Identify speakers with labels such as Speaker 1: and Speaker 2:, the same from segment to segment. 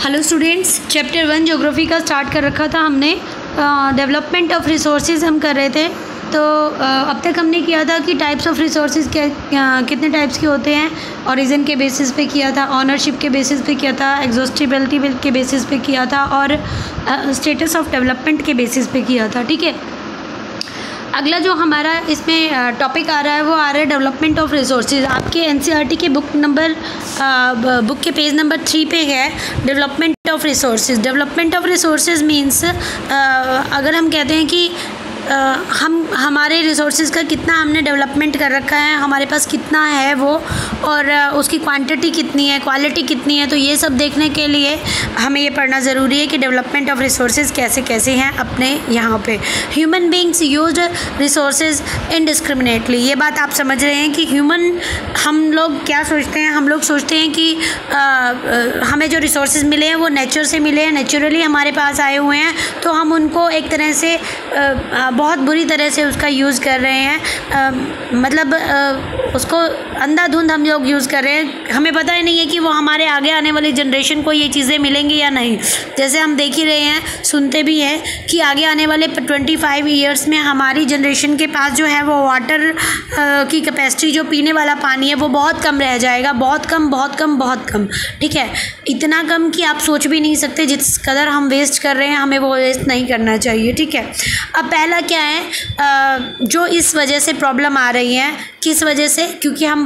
Speaker 1: Hello students chapter one geography का start कर रखा था हमने। डेवलपमेंट ऑफ़ रिसोर्सेज हम कर रहे थे। तो uh, अब तक हमने किया था कि टाइप्स ऑफ़ रिसोर्सेज क्या कितने टाइप्स के होते हैं। ओरिजिन के बेसिस पे किया था ऑनरशिप के बेसिस पे किया था एग्जॉस्टिबिलिटी के बेसिस पे किया था और स्टेटस ऑफ़ डेवलपमेंट के बेसिस पे किया था ठीक है? अगला जो हमारा इसमें टॉपिक आ रहा है, वो आ रहा है डेवलपमेंट ऑफ़ रिसोर्सेज आपके एनसीईआरटी के बुक नंबर बुक के पेज नंबर थ्री पे है development of resources development of resources means अगर हम कहते हैं कि हम हमारे रिसोर्सेज का कितना हमने डेवलपमेंट कर रखा है हमारे पास कितना है वो और उसकी क्वांटिटी कितनी है क्वालिटी कितनी है तो ये सब देखने के लिए हमें ये पढ़ना ज़रूरी है कि डेवलपमेंट ऑफ़ रिसोर्सेज कैसे कैसे हैं अपने यहाँ पे। Human beings use resources indiscriminately ये बात आप समझ रहे हैं कि ह्यूमन हम लोग क्या सोचते हैं? हम लोग सोचते हैं कि आ, आ, हमें जो रिसोर्सेज मिले हैं वो नेचर से मिले हैं नेचुरली हमारे पास आए हुए हैं तो हम उनको एक तरह से आ, बहुत बुरी तरह से उसका यूज़ कर रहे हैं। मतलब उसको अंधाधुंध हम लोग यूज़ कर रहे हैं। हमें पता ही नहीं है कि वो हमारे आगे आने वाली जनरेशन को ये चीज़ें मिलेंगी या नहीं। जैसे हम देख ही रहे हैं, सुनते भी हैं कि आगे आने वाले ट्वेंटी फाइव ईयर्स में हमारी जनरेशन के पास जो है वो वाटर की कैपेसिटी जो पीने वाला पानी है वो बहुत कम रह जाएगा। बहुत कम बहुत कम बहुत कम। ठीक है? इतना कम कि आप सोच भी नहीं सकते जिस कदर हम वेस्ट कर रहे हैं, हमें वो वेस्ट नहीं करना चाहिए। ठीक है? अब पहला क्या है? जो इस वजह से प्रॉब्लम आ रही है, किस वजह से? क्योंकि हम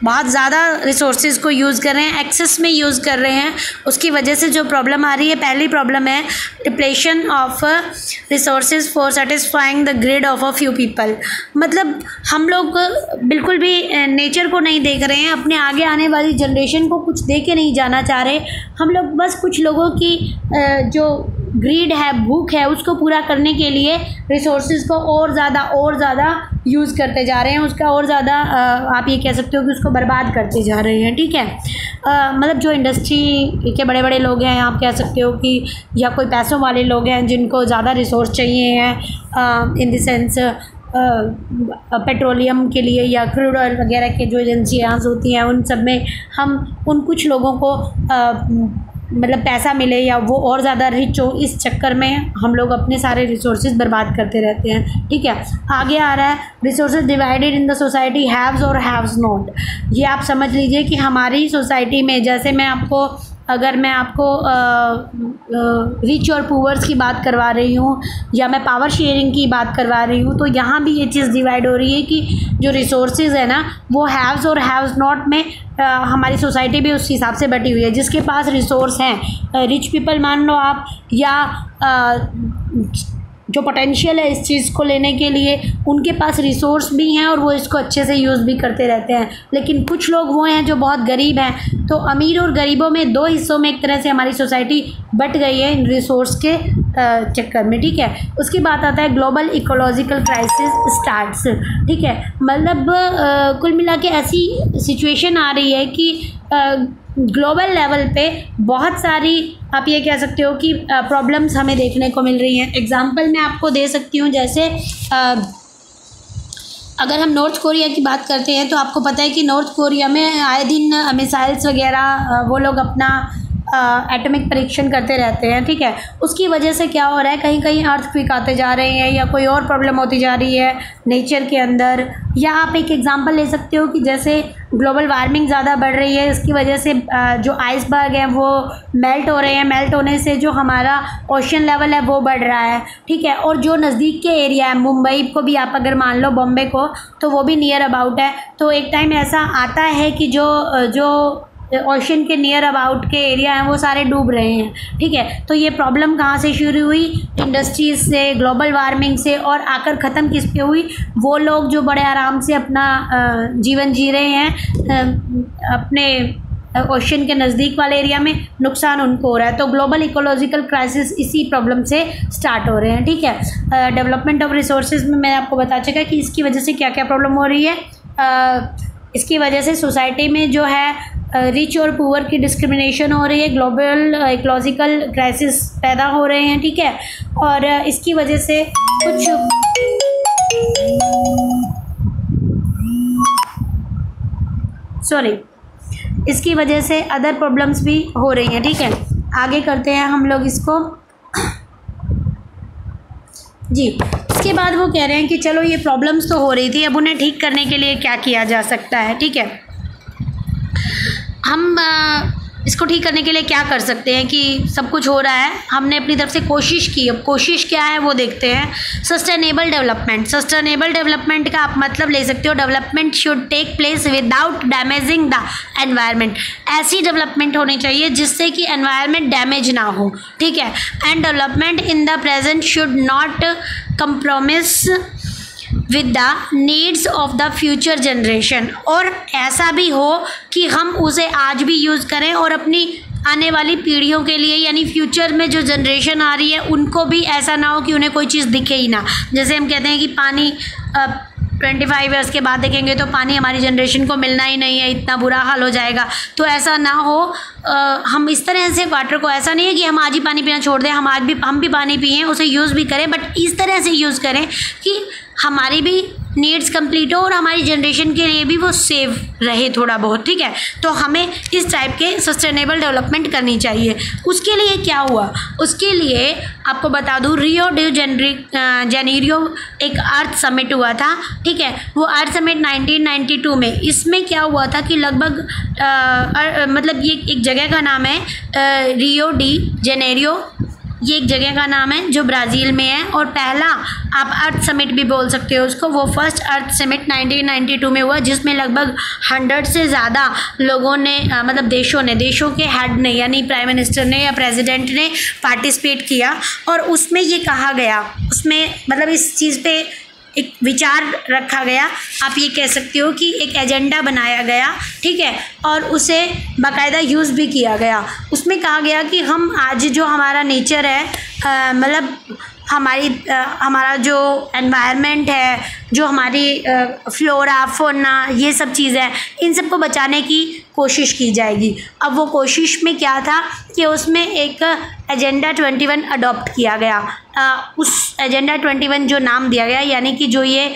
Speaker 1: बहुत ज़्यादा रिसोर्सेज को यूज़ कर रहे हैं एक्सेस में यूज़ कर रहे हैं। उसकी वजह से जो प्रॉब्लम आ रही है, पहली प्रॉब्लम है depletion of resources for satisfying the greed of a few people मतलब हम लोग बिल्कुल भी नेचर को नहीं देख रहे हैं, अपने आगे आने वाली जनरेशन को कुछ दे के नहीं जाना चाह रहे। हम लोग बस कुछ लोगों की जो ग्रीड है, भूख है, उसको पूरा करने के लिए रिसोर्सेज को और ज़्यादा और ज़्यादा यूज़ करते जा रहे हैं। उसका और ज़्यादा आप ये कह सकते हो कि उसको बर्बाद करते जा रहे हैं, ठीक है? मतलब जो इंडस्ट्री के बड़े बड़े लोग हैं, आप कह सकते हो कि, या कोई पैसों वाले लोग हैं जिनको ज़्यादा रिसोर्स चाहिए हैं इन देंस पेट्रोलियम के लिए या क्रूड ऑयल वगैरह के जो एजेंसियाँ होती हैं, उन सब में हम, उन कुछ लोगों को मतलब पैसा मिले या वो और ज़्यादा रिच हो, इस चक्कर में हम लोग अपने सारे रिसोर्स बर्बाद करते रहते हैं। ठीक है? आगे आ रहा है resource divided in the society haves और हैव्स नॉट ये आप समझ लीजिए कि हमारी सोसाइटी में, जैसे मैं आपको अगर मैं आपको रिच और पुअर्स की बात करवा रही हूँ या मैं पावर शेयरिंग की बात करवा रही हूँ तो यहाँ भी ये चीज़ डिवाइड हो रही है कि जो रिसोर्सेज है ना वो हैव्स और हैव्स नॉट में आ, हमारी सोसाइटी भी उस हिसाब से बटी हुई है। जिसके पास रिसोर्स हैं रिच पीपल मान लो आप या आ, जो पोटेंशियल है इस चीज़ को लेने के लिए, उनके पास रिसोर्स भी हैं और वो इसको अच्छे से यूज़ भी करते रहते हैं। लेकिन कुछ लोग वो हैं जो बहुत गरीब हैं। तो अमीर और गरीबों में दो हिस्सों में एक तरह से हमारी सोसाइटी बट गई है इन रिसोर्स के चक्कर में, ठीक है? उसके बाद आता है ग्लोबल इकोलॉजिकल क्राइसिस स्टार्ट्स ठीक है? मतलब कुल मिला के ऐसी सिचुएशन आ रही है कि ग्लोबल लेवल पे बहुत सारी, आप ये कह सकते हो कि प्रॉब्लम्स हमें देखने को मिल रही हैं। एग्जांपल मैं आपको दे सकती हूँ, जैसे अगर हम नॉर्थ कोरिया की बात करते हैं तो आपको पता है कि नॉर्थ कोरिया में आए दिन मिसाइल्स वगैरह वो लोग अपना एटॉमिक परीक्षण करते रहते हैं, ठीक है? उसकी वजह से क्या हो रहा है? कहीं कहीं अर्थ क्विक आते जा रहे हैं या कोई और प्रॉब्लम होती जा रही है नेचर के अंदर। या आप एक एग्जांपल ले सकते हो कि जैसे ग्लोबल वार्मिंग ज़्यादा बढ़ रही है, इसकी वजह से जो आइसबर्ग हैं वो मेल्ट हो रहे हैं। मेल्ट होने से जो हमारा ओशन लेवल है वो बढ़ रहा है, ठीक है? और जो नज़दीक के एरिया है, मुंबई को भी आप अगर मान लो, बॉम्बे को तो वो भी नियर अबाउट है। तो एक टाइम ऐसा आता है कि जो जो ओशन के नियर अबाउट के एरिया हैं वो सारे डूब रहे हैं। ठीक है? तो ये प्रॉब्लम कहाँ से शुरू हुई? इंडस्ट्रीज़ से ग्लोबल वार्मिंग से और आकर ख़त्म किस पे हुई? वो लोग जो बड़े आराम से अपना जीवन जी रहे हैं अपने ओशन के नज़दीक वाले एरिया में नुकसान उनको हो रहा है। तो ग्लोबल इकोलॉजिकल क्राइसिस इसी प्रॉब्लम से स्टार्ट हो रहे हैं। ठीक है? डेवलपमेंट ऑफ़ रिसोर्सेज में मैंने आपको बता चुका कि इसकी वजह से क्या क्या प्रॉब्लम हो रही है। uh, इसकी वजह से सोसाइटी में जो है रिच और पुअर की डिस्क्रिमिनेशन हो रही है ग्लोबल इकोलॉजिकल क्राइसिस पैदा हो रहे हैं, ठीक है? और इसकी वजह से कुछ सॉरी इसकी वजह से अदर प्रॉब्लम्स भी हो रही हैं, ठीक है? आगे करते हैं हम लोग इसको। जी, इसके बाद वो कह रहे हैं कि चलो ये प्रॉब्लम्स तो हो रही थी, अब उन्हें ठीक करने के लिए क्या किया जा सकता है, ठीक है? हम इसको ठीक करने के लिए क्या कर सकते हैं कि सब कुछ हो रहा है। हमने अपनी तरफ़ से कोशिश की। अब कोशिश क्या है वो देखते हैं। सस्टेनेबल डेवलपमेंट सस्टेनेबल डेवलपमेंट का आप मतलब ले सकते हो। Development should take place without damaging the environment ऐसी डेवलपमेंट होनी चाहिए जिससे कि एनवायरनमेंट डैमेज ना हो। ठीक है? And development in the present should not compromise with the needs of the future generation और ऐसा भी हो कि हम उसे आज भी यूज़ करें और अपनी आने वाली पीढ़ियों के लिए, यानी फ्यूचर में जो जनरेशन आ रही है, उनको भी ऐसा ना हो कि उन्हें कोई चीज़ दिखे ही ना। जैसे हम कहते हैं कि पानी ट्वेंटी फाइव ईयर्स के बाद देखेंगे तो पानी हमारी जनरेशन को मिलना ही नहीं है इतना बुरा हाल हो जाएगा। तो ऐसा ना हो आ, हम इस तरह से वाटर को ऐसा नहीं है कि हम आज ही पानी पीना छोड़ दें हम आज भी हम भी पानी पिए उसे यूज़ भी करें बट इस तरह से यूज़ करें कि हमारी भी नीड्स कंप्लीट हो और हमारी जनरेशन के लिए भी वो सेव रहे थोड़ा बहुत, ठीक है? तो हमें इस टाइप के सस्टेनेबल डेवलपमेंट करनी चाहिए। उसके लिए क्या हुआ? उसके लिए आपको बता दूँ रियो जनरी जेनीरियो एक अर्थ समिट हुआ था, ठीक है? वो अर्थ समिट 1992 में। इसमें क्या हुआ था कि लगभग मतलब ये एक जगह का नाम है रियो डी जेनेरियो ये एक जगह का नाम है जो ब्राज़ील में है और पहला आप अर्थ समिट भी बोल सकते हो उसको वो फ़र्स्ट अर्थ समिट 1992 में हुआ जिसमें लगभग हंड्रेड से ज़्यादा लोगों ने आ, मतलब देशों ने देशों के हेड ने यानी प्राइम मिनिस्टर ने या प्रेसिडेंट ने पार्टिसिपेट किया। और उसमें ये कहा गया उसमें मतलब इस चीज़ पे एक विचार रखा गया। आप ये कह सकते हो कि एक एजेंडा बनाया गया, ठीक है, और उसे बाकायदा यूज़ भी किया गया। उसमें कहा गया कि हम आज जो हमारा नेचर है मतलब हमारी आ, हमारा जो एनवायरनमेंट है जो हमारी फ्लोरा फोना ये सब चीज़ें हैं इन सबको बचाने की कोशिश की जाएगी। अब वो कोशिश में क्या था कि उसमें एक एजेंडा ट्वेंटी वन अडॉप्ट किया गया। आ, उस एजेंडा ट्वेंटी वन जो नाम दिया गया यानी कि जो ये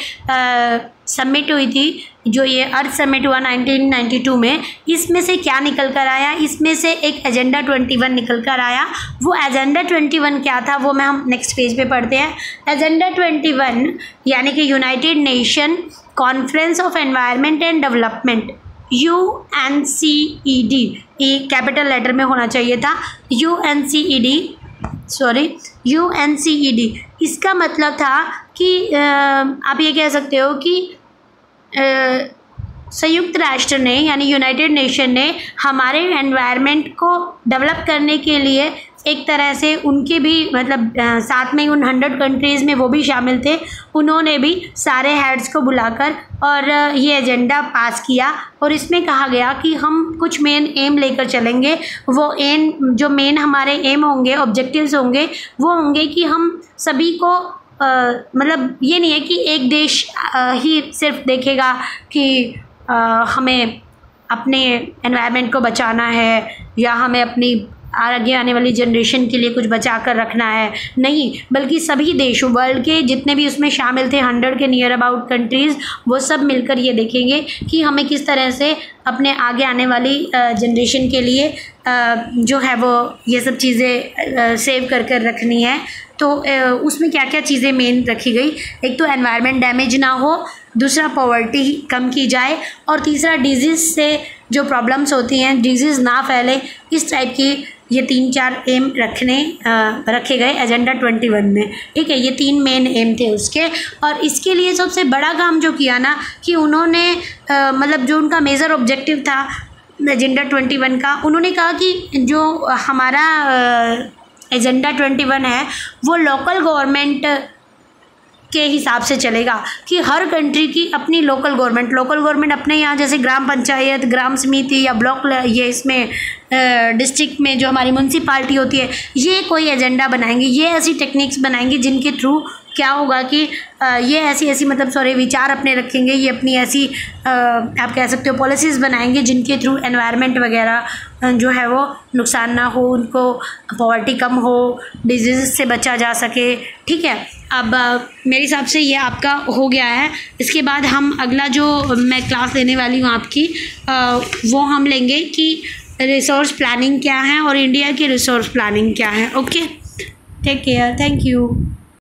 Speaker 1: सबमिट हुई थी, जो ये अर्थ समिट हुआ 1992 में, इसमें से क्या निकल कर आया? इसमें से एक एजेंडा 21 निकल कर आया। वो एजेंडा 21 क्या था, वो मैं हम नेक्स्ट पेज पे पढ़ते हैं। एजेंडा 21 यानी कि United Nation conference of environment and development U N C E D E capital letter में होना चाहिए था। U N C E D sorry U N C E D इसका मतलब था कि आप ये कह सकते हो कि संयुक्त राष्ट्र ने, यानी यूनाइटेड नेशन ने हमारे एनवायरनमेंट को डेवलप करने के लिए एक तरह से उनके भी मतलब साथ में उन हंड्रेड कंट्रीज़ में वो भी शामिल थे। उन्होंने भी सारे हेड्स को बुलाकर और ये एजेंडा पास किया और इसमें कहा गया कि हम कुछ मेन एम लेकर चलेंगे। वो एम जो मेन हमारे एम होंगे ऑब्जेक्टिव्स होंगे, वो होंगे कि हम सभी को मतलब ये नहीं है कि एक देश आ, ही सिर्फ़ देखेगा कि आ, हमें अपने एनवायरनमेंट को बचाना है या हमें अपनी आगे आने वाली जनरेशन के लिए कुछ बचा कर रखना है। नहीं बल्कि सभी देशों वर्ल्ड के जितने भी उसमें शामिल थे हंड्रेड के नियर अबाउट कंट्रीज़ वो सब मिलकर ये देखेंगे कि हमें किस तरह से अपने आगे आने वाली जनरेशन के लिए जो है वो ये सब चीज़ें सेव कर कर रखनी है। तो उसमें क्या क्या चीज़ें मेन रखी गई? एक तो एनवायरनमेंट डैमेज ना हो दूसरा पॉवर्टी कम की जाए और तीसरा डिज़ीज़ से जो प्रॉब्लम्स होती हैं डिज़ीज़ ना फैले इस टाइप की ये तीन चार एम रखने आ, रखे गए एजेंडा ट्वेंटी वन में। ठीक है ये तीन मेन एम थे उसके। और इसके लिए सबसे बड़ा काम जो किया ना कि उन्होंने मतलब जो उनका मेजर ऑब्जेक्टिव था एजेंडा ट्वेंटी वन का उन्होंने कहा कि जो हमारा एजेंडा ट्वेंटी वन है, वो लोकल गवर्नमेंट के हिसाब से चलेगा कि हर कंट्री की अपनी लोकल गवर्नमेंट लोकल गवर्नमेंट अपने यहाँ जैसे ग्राम पंचायत, ग्राम समिति या ब्लॉक ये इसमें डिस्ट्रिक्ट में जो हमारी म्यूनसिपाल्टी होती है, ये कोई एजेंडा बनाएँगे, ये ऐसी टेक्निक्स बनाएँगे जिनके थ्रू क्या होगा कि ये ऐसी ऐसी मतलब सॉरी विचार अपने रखेंगे, ये अपनी ऐसी आप कह सकते हो पॉलिसीज़ बनाएँगे जिनके थ्रू एनवायरनमेंट वगैरह जो है वो नुकसान ना हो, उनको पॉवर्टी कम हो डिज़ीज़ से बचा जा सके, ठीक है? अब मेरे हिसाब से ये आपका हो गया है। इसके बाद हम अगला जो मैं क्लास लेने वाली हूँ आपकी वो हम लेंगे कि रिसोर्स प्लानिंग क्या है और इंडिया की रिसोर्स प्लानिंग क्या है okay take care thank you